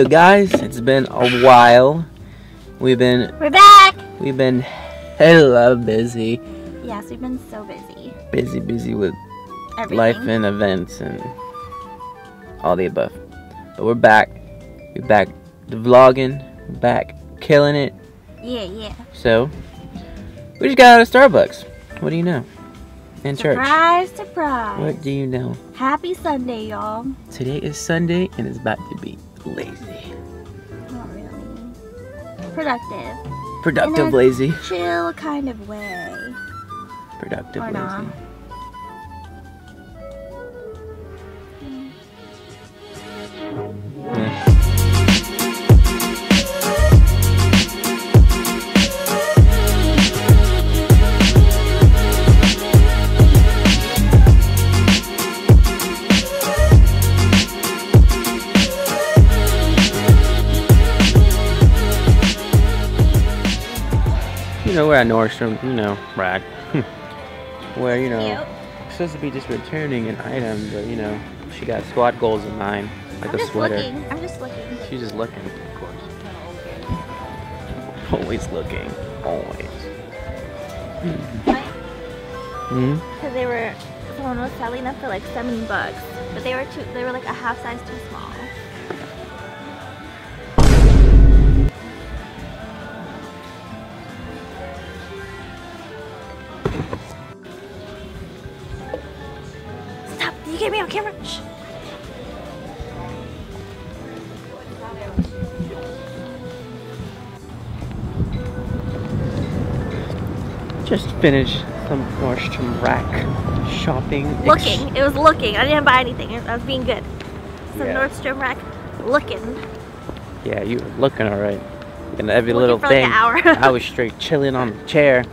Hello guys, it's been a while. We've been We're back! we've been hella busy. Yes, we've been so busy. Busy busy with Everything. life and events and all the above. But we're back. We're back to vlogging. We're back killing it. Yeah, yeah. So we just got out of Starbucks. What do you know? In church. Surprise, surprise. What do you know? Happy Sunday, y'all. Today is Sunday and it's about to be lazy. Not really. Productive. Productive lazy. Chill kind of way. Productive Or lazy. not. At Nordstrom, you know, Brad. Where, you know, Cute. supposed to be just returning an item, but you know, she got squad goals in mind, like I'm a sweater. looking. I'm just looking. She's just looking, of course. Always looking, always. Hmm. Because they were, someone was selling them for like 70 bucks. But they were too, they were like a half size too small. Camera. Shh. Just finished some Nordstrom rack shopping. Looking. It was looking. I didn't buy anything. I was being good. Some Yeah. Nordstrom rack. Looking. Yeah, you were looking alright. And every Looking little for like thing. an hour. I was straight chilling on the chair.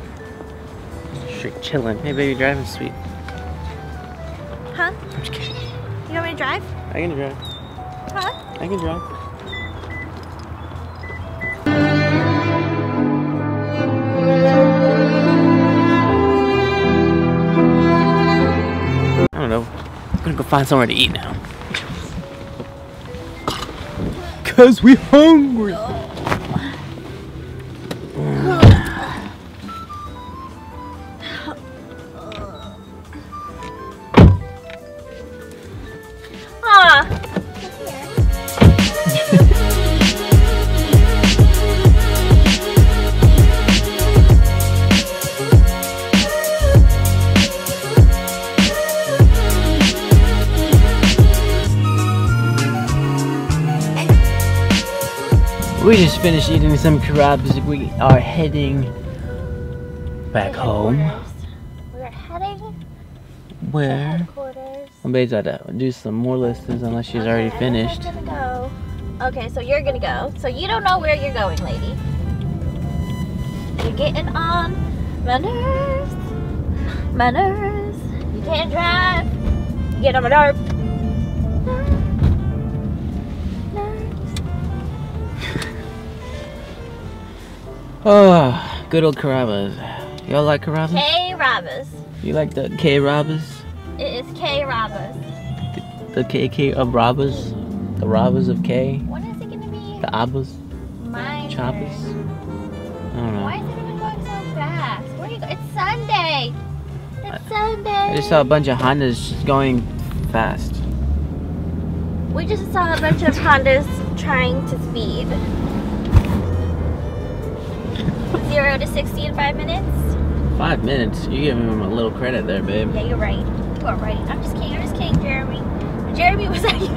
Straight chilling. Hey, baby, driving sweet. Drive? I can drive. Huh? I can drive. I don't know. I'm gonna go find somewhere to eat now. Cause we hungry. Ah. We just finished eating some kebabs. We are heading back home. We're heading Where? headquarters. I'm about to do some more listings unless she's Okay, already finished. I'm gonna go. Okay, so you're gonna go. So you don't know where you're going, lady. You're getting on my nerves. My nerves. You can't drive. You get on my. Nerves. Oh, good old Carrabba's. Y'all like Carrabba's? K Robbers. You like the K Robbers? It is K Robbers. The KK of Robbers? The Robbers of K? When is it gonna be The Abbas? my Choppers? I don't know. Why is everyone going so fast? Where are you going? It's Sunday. It's Sunday. I just saw a bunch of Hondas going fast. We just saw a bunch of Hondas trying to speed. Zero to 60 in five minutes? Five minutes. You giving him a little credit there, babe. Yeah, you're right. You are right. I'm just kidding. I'm just kidding, Jeremy. Jeremy, was that you?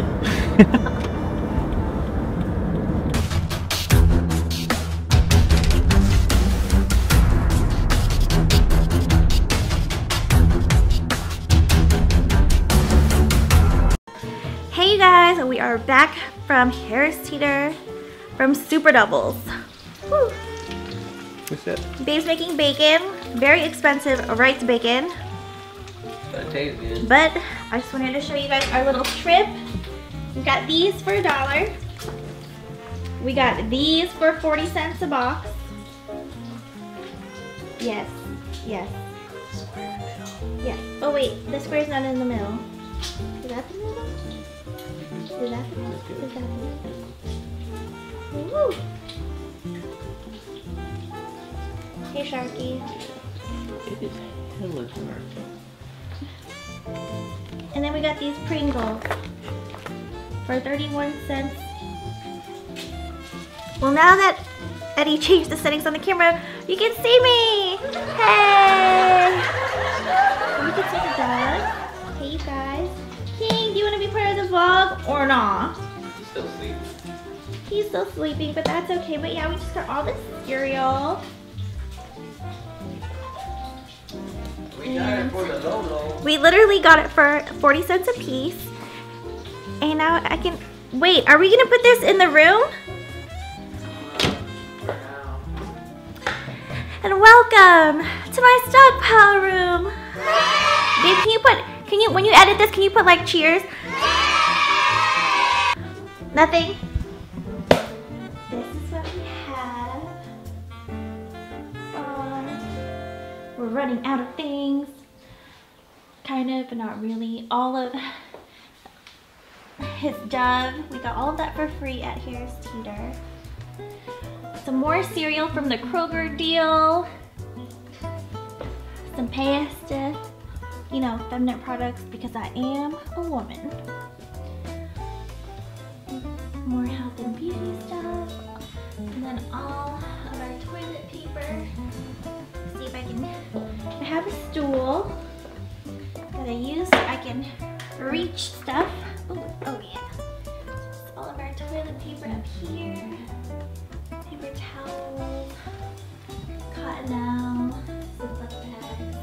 Hey you guys, we are back from Harris Teeter from Super Doubles. Woo. What's that? Dave's making bacon. Very expensive rice bacon. That tastes good. But I just wanted to show you guys our little trip. We got these for a dollar. We got these for 40 cents a box. Yes, yes. Yes. Oh wait, the square's not in the middle. Is that the middle? Is that the middle? Is that the middle? Woo. Hey, Sharky. It is hella dark. And then we got these Pringles for 31 cents. Well, now that Eddie changed the settings on the camera, you can see me. Hey! You can see the dog. Hey, you guys. King, do you want to be part of the vlog or not? He's still sleeping. He's still sleeping, but that's okay. But yeah, we just got all this cereal. We got it for the Lolo. We literally got it for 40 cents a piece. And now I can, wait, are we gonna put this in the room? And welcome to my stockpile room. Babe, can you put, can you, when you edit this, can you put like cheers? Nothing? Running out of things. Kind of, but not really. All of his Dove. We got all of that for free at Harris Teeter. Some more cereal from the Kroger deal. Some pasta. You know, feminine products because I am a woman. More health and beauty stuff. And then all of our toilet paper. If I can. I have a stool that I use so I can reach stuff. Ooh, oh yeah. All of our toilet paper up here. Paper towels, cotton zip-up bags,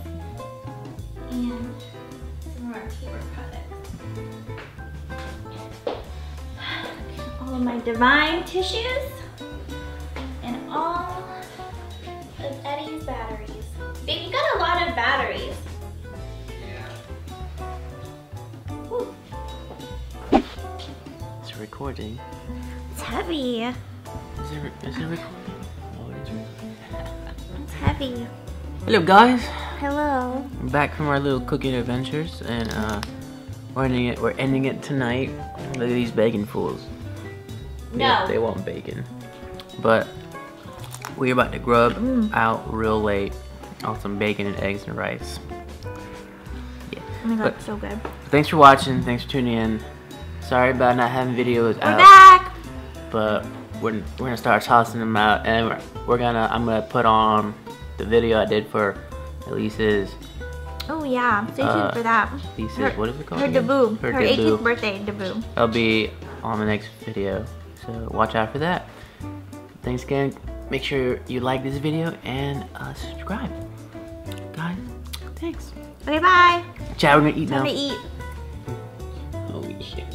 and some of our paper products. All of my Divine tissues, and all Recording. It's heavy. Is it, is it recording? Oh, it is recording. It's heavy. Hello, guys. Hello. We're back from our little cooking adventures, and uh, we're ending it. We're ending it tonight. Look at these bacon fools. No. they want bacon, but we're about to grub Mm. out real late on some bacon and eggs and rice. Oh my god, But- so good. Thanks for watching. Thanks for tuning in. Sorry about not having videos We're out, back. but we're, we're gonna start tossing them out, and we're, we're gonna. I'm gonna put on the video I did for Elise's. Oh yeah, stay tuned Uh, for that. Elise's Her- what is it called? Her debut. Her, Her, debut. 18th birthday debut. That'll be on the next video. So watch out for that. Thanks again. Make sure you like this video and uh, subscribe. Guys, thanks. Okay, bye. Chad, we're gonna eat Time now. to eat. Oh, shit.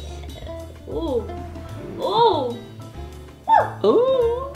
Ooh. Ooh. Ooh.